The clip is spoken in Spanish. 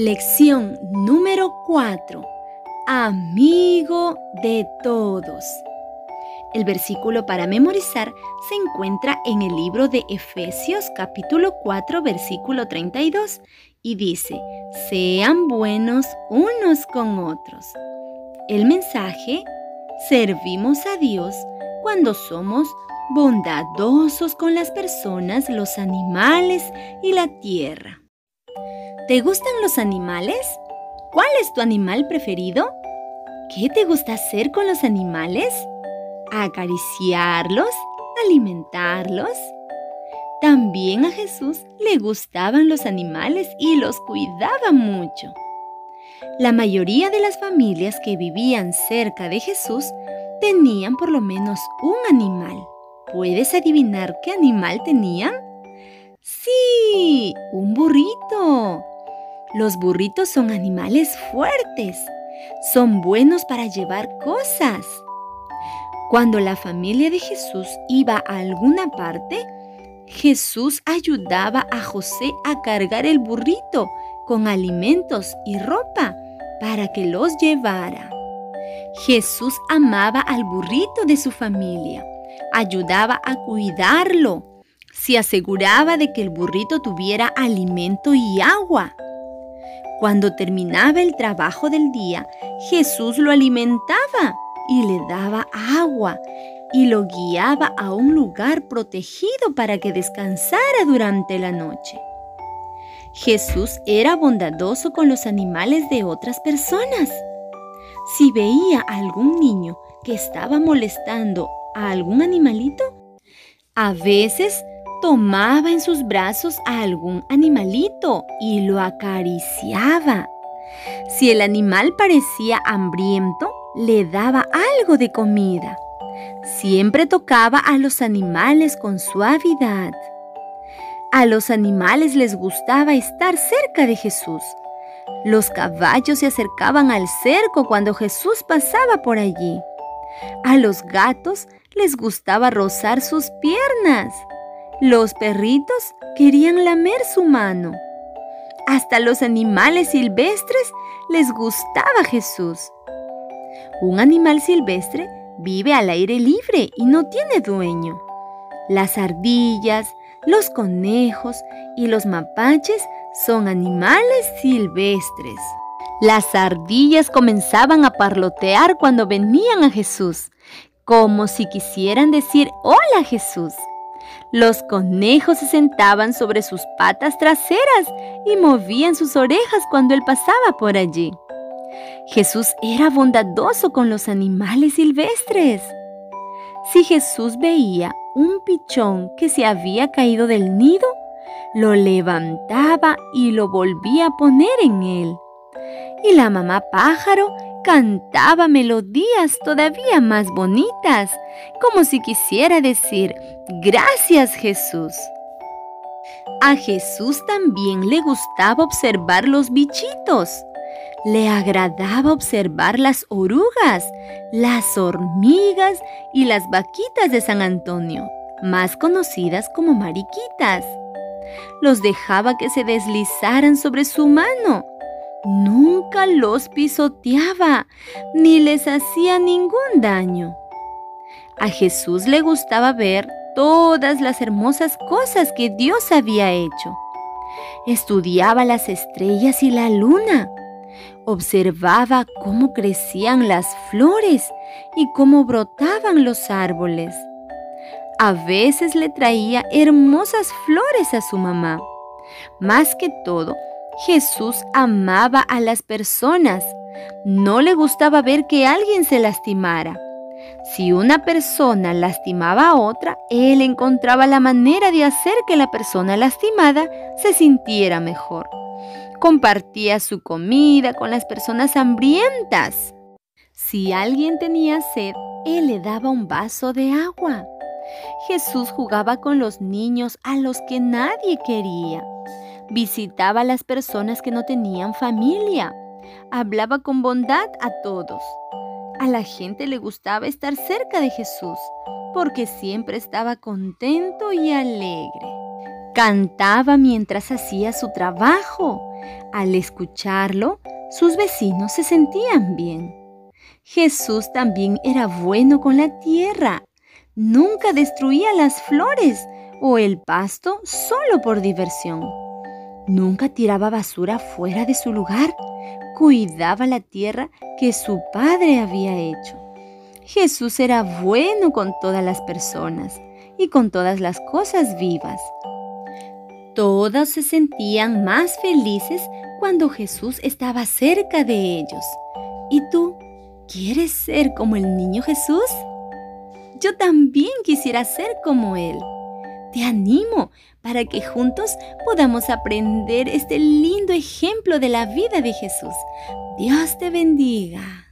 Lección número 4. Amigo de todos. El versículo para memorizar se encuentra en el libro de Efesios capítulo 4 versículo 32 y dice, sean buenos unos con otros. El mensaje, servimos a Dios cuando somos bondadosos con las personas, los animales y la tierra. ¿Te gustan los animales? ¿Cuál es tu animal preferido? ¿Qué te gusta hacer con los animales? ¿Acariciarlos? ¿Alimentarlos? También a Jesús le gustaban los animales y los cuidaba mucho. La mayoría de las familias que vivían cerca de Jesús tenían por lo menos un animal. ¿Puedes adivinar qué animal tenían? Sí, un burrito. Los burritos son animales fuertes. Son buenos para llevar cosas. Cuando la familia de Jesús iba a alguna parte, Jesús ayudaba a José a cargar el burrito con alimentos y ropa para que los llevara. Jesús amaba al burrito de su familia, ayudaba a cuidarlo, se aseguraba de que el burrito tuviera alimento y agua. Cuando terminaba el trabajo del día, Jesús lo alimentaba y le daba agua y lo guiaba a un lugar protegido para que descansara durante la noche. Jesús era bondadoso con los animales de otras personas. Si veía a algún niño que estaba molestando a algún animalito, a veces tomaba en sus brazos a algún animalito y lo acariciaba. Si el animal parecía hambriento, le daba algo de comida. Siempre tocaba a los animales con suavidad. A los animales les gustaba estar cerca de Jesús. Los caballos se acercaban al cerco cuando Jesús pasaba por allí. A los gatos les gustaba rozar sus piernas. Los perritos querían lamer su mano. Hasta los animales silvestres les gustaba Jesús. Un animal silvestre vive al aire libre y no tiene dueño. Las ardillas, los conejos y los mapaches son animales silvestres. Las ardillas comenzaban a parlotear cuando venían a Jesús, como si quisieran decir hola Jesús. Los conejos se sentaban sobre sus patas traseras y movían sus orejas cuando él pasaba por allí. Jesús era bondadoso con los animales silvestres. Si Jesús veía un pichón que se había caído del nido, lo levantaba y lo volvía a poner en él. Y la mamá pájaro cantaba melodías todavía más bonitas, como si quisiera decir, gracias Jesús. A Jesús también le gustaba observar los bichitos. Le agradaba observar las orugas, las hormigas y las vaquitas de San Antonio, más conocidas como mariquitas. Los dejaba que se deslizaran sobre su mano Nunca los pisoteaba ni les hacía ningún daño. A Jesús le gustaba ver todas las hermosas cosas que Dios había hecho. Estudiaba las estrellas y la luna. Observaba cómo crecían las flores y cómo brotaban los árboles. A veces le traía hermosas flores a su mamá. Más que todo, Jesús amaba a las personas. No le gustaba ver que alguien se lastimara. Si una persona lastimaba a otra, él encontraba la manera de hacer que la persona lastimada se sintiera mejor. Compartía su comida con las personas hambrientas. Si alguien tenía sed, él le daba un vaso de agua. Jesús jugaba con los niños a los que nadie quería. Visitaba a las personas que no tenían familia. Hablaba con bondad a todos. A la gente le gustaba estar cerca de Jesús porque siempre estaba contento y alegre. Cantaba mientras hacía su trabajo Al escucharlo, sus vecinos se sentían bien. Jesús también era bueno con la tierra. Nunca destruía las flores o el pasto solo por diversión. Nunca tiraba basura fuera de su lugar. Cuidaba la tierra que su padre había hecho. Jesús era bueno con todas las personas y con todas las cosas vivas. Todos se sentían más felices cuando Jesús estaba cerca de ellos. ¿Y tú quieres ser como el niño Jesús? Yo también quisiera ser como Él. Te animo para que juntos podamos aprender este lindo ejemplo de la vida de Jesús. Dios te bendiga.